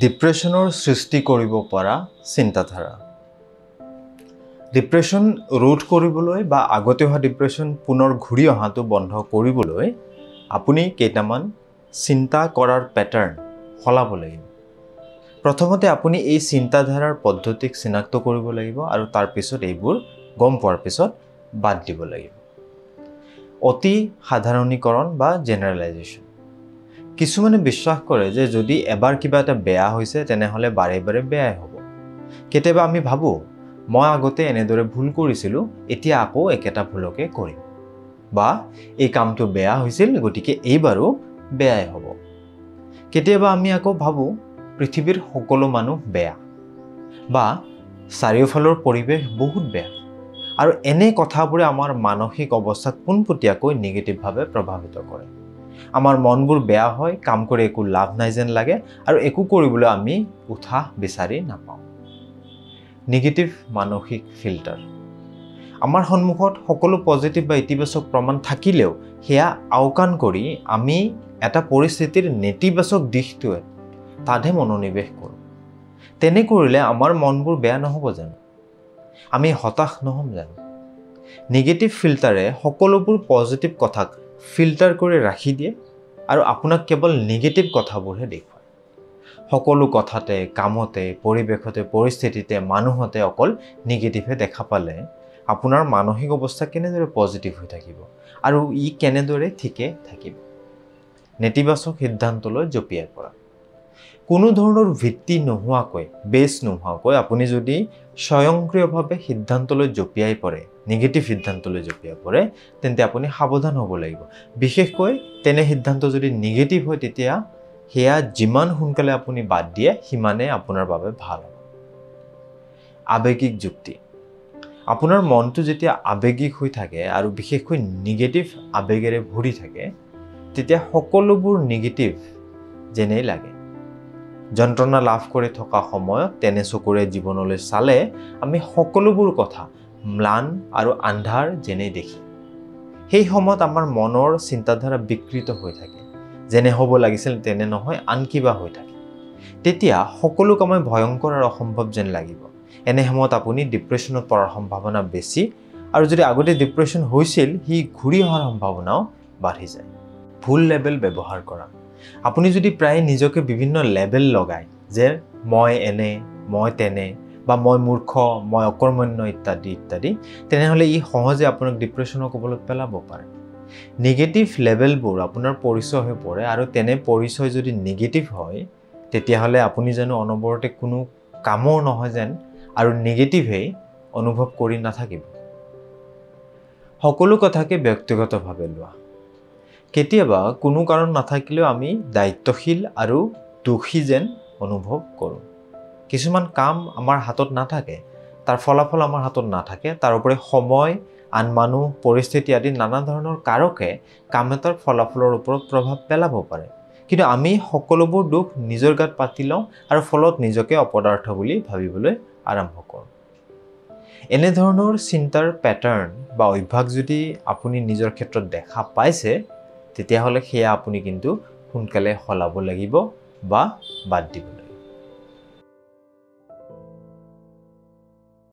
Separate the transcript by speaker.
Speaker 1: ডিপ্ৰেশ্যনৰ সৃষ্টি কৰিব পৰা চিন্তাধাৰা। ডিপ্ৰেশ্যন ৰোধ কৰিবলৈ বা আগতে অহা ডিপ্ৰেশ্যন পুনৰ ঘূৰি অহাটো বন্ধ কৰিবলৈ আপুনি কেইটামান চিন্তা কৰাৰ পেটাৰ্ণ সলাব লাগিব। প্ৰথমতে আপুনি এই চিন্তাধাৰাৰ পদ্ধতিক চিনাক্ত কৰিব লাগিব আৰু তাৰপিছত এইবোৰ গম পোৱাৰ পিছত বাদ দিব লাগিব। অতি সাধাৰণীকৰণ বা জেনেৰেলাইজেশ্যন কিছুমানে বিশ্বাস কৰে যে যদি এবাৰ কিবা এটা বেয়া হৈছে তেনেহ'লে বাৰে বাৰে বেয়াই হ'ব। কেতিয়াবা আমি ভাবোঁ মই আগতে এনেদৰে ভুল কৰিছিলোঁ এতিয়া আকৌ একেটা ভুলকে কৰিম। বা এই কামটো বেয়া হৈছিল গতিকে এইবাৰো বেয়াই হ'ব। কেতিয়াবা আমি আকৌ ভাবোঁ পৃথিৱীৰ সকলো মানুহ বেয়া। বা চাৰিওফালৰ পৰিৱেশ বহুত বেয়া। আৰু এনে কথাবোৰে আমাৰ মানসিক অৱস্থাক পোনপটীয়াকৈ নিগেটিভভাৱে প্ৰভাৱিত কৰে। আমাৰ মনবোৰ বেয়া হয় কাম কৰি একো লাভ নাই যেন লাগে আৰু একো কৰিবলৈ আমি উৎসাহ বিচাৰি নাপাওঁ। নিগেটিভ মানসিক ফিল্টাৰ আমাৰ সন্মুখত সকলো পজিটিভ বা ইতিবাচক প্ৰমাণ থাকিলেও সেয়া আওকাণ কৰি আমি এটা পৰিস্থিতিৰ নেতিবাচক দিশটোৱে তাতহে মনোনিৱেশ কৰোঁ। তেনে কৰিলে আমাৰ মনবোৰ বেয়া নহ'ব জানো? আমি হতাশ নহ'ম জানো? নিগেটিভ ফিল্টাৰে সকলোবোৰ পজিটিভ কথাক ফিল্টাৰ কৰি ৰাখি দিয়ে আৰু আপোনাক কেৱল নিগেটিভ কথাবোৰহে দেখুৱায়। সকলো কথাতে কামতে পৰিৱেশতে পৰিস্থিতিতে মানুহতে অকল নিগেটিভহে দেখা পালে আপোনাৰ মানসিক অৱস্থা কেনেদৰে পজিটিভ হৈ থাকিব আৰু ই কেনেদৰে ঠিকে থাকিব। নেতিবাচক সিদ্ধান্তলৈ জঁপিয়াই পৰা কোনো ধৰণৰ ভিত্তি নোহোৱাকৈ বেছ নোহোৱাকৈ আপুনি যদি স্বয়ংক্ৰিয়ভাৱে সিদ্ধান্তলৈ জঁপিয়াই পৰে নিগেটিভ সিদ্ধান্তলৈ জঁপিয়াই পৰে তেন্তে আপুনি সাৱধান হ'ব লাগিব। বিশেষকৈ তেনে সিদ্ধান্ত যদি নিগেটিভ হয় তেতিয়া সেয়া যিমান সোনকালে আপুনি বাদ দিয়ে সিমানে আপোনাৰ বাবে ভাল হ'ব। আৱেগিক যুক্তি। আপোনাৰ মনটো যেতিয়া আৱেগিক হৈ থাকে আৰু বিশেষকৈ নিগেটিভ আৱেগেৰে ভৰি থাকে তেতিয়া সকলোবোৰ নিগেটিভ যেনেই লাগে। যন্ত্ৰণা লাভ কৰি থকা সময়ত তেনে চকুৰে জীৱনলৈ চালে আমি সকলোবোৰ কথা ম্লান আৰু আন্ধাৰ যেনেই দেখি। সেই সময়ত আমাৰ মনৰ চিন্তাধাৰা বিকৃত হৈ থাকে। যেনে হ'ব লাগিছিল তেনে নহয় আন কিবা হৈ থাকে। তেতিয়া সকলো কামেই ভয়ংকৰ আৰু অসম্ভৱ যেন লাগিব। এনে সময়ত আপুনি ডিপ্ৰেশ্যনত পৰাৰ সম্ভাৱনা বেছি আৰু যদি আগতে ডিপ্ৰেশ্যন হৈছিল সি ঘূৰি অহাৰ সম্ভাৱনাও বাঢ়ি যায়। ভুল লেবেল ব্যৱহাৰ কৰা। আপুনি যদি প্ৰায় নিজকে বিভিন্ন লেবেল লগায় যে মই এনে মই তেনে বা মই মূৰ্খ মই অকৰ্মণ্য ইত্যাদি ইত্যাদি তেনেহ'লে ই সহজে আপোনাক ডিপ্ৰেশ্যনৰ কবলত পেলাব পাৰে। নিগেটিভ লেভেলবোৰ আপোনাৰ পৰিচয় হৈ পৰে আৰু তেনে পৰিচয় যদি নিগেটিভ হয় তেতিয়াহ'লে আপুনি জানো অনবৰতে কোনো কামৰ নহয় যেন আৰু নিগেটিভেই অনুভৱ কৰি নাথাকিব। সকলো কথাকে ব্যক্তিগতভাৱে লোৱা। কেতিয়াবা কোনো কাৰণ নাথাকিলেও আমি দায়িত্বশীল আৰু দোষী যেন অনুভৱ কৰোঁ। কিছুমান কাম আমাৰ হাতত নাথাকে। তাৰ ফলাফল আমাৰ হাতত নাথাকে। তাৰোপৰি সময় আন মানুহ পৰিস্থিতি আদি নানা ধৰণৰ কাৰকে কাম এটাৰ ফলাফলৰ ওপৰত প্ৰভাৱ পেলাব পাৰে। কিন্তু আমি সকলোবোৰ দুখ নিজৰ গাত পাতি লওঁ আৰু ফলত নিজকে অপদাৰ্থ বুলি ভাবিবলৈ আৰম্ভ কৰোঁ। এনেধৰণৰ চিন্তাৰ পেটাৰ্ণ বা অভ্যাস যদি আপুনি নিজৰ ক্ষেত্ৰত দেখা পাইছে তেতিয়াহ'লে সেয়া আপুনি কিন্তু সোনকালে সলাব লাগিব বা বাদ দিব লাগিব।